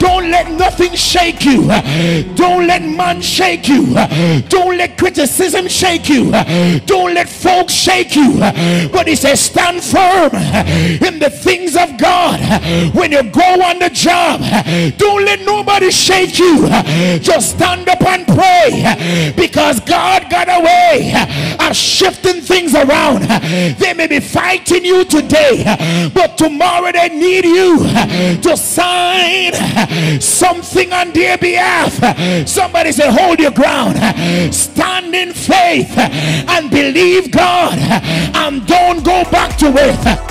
Don't let nothing shake you. Don't let man shake you. Don't let criticism shake you. Don't let folks shake you. But he says, stand firm in the things of God. When you go on the job, don't let nobody shake you. Just stand up and pray because God got a of shifting things around. They may be fighting you today, but tomorrow they need you to sign something on their behalf. Somebody say, hold your ground, stand in faith and believe God, and don't go back to it.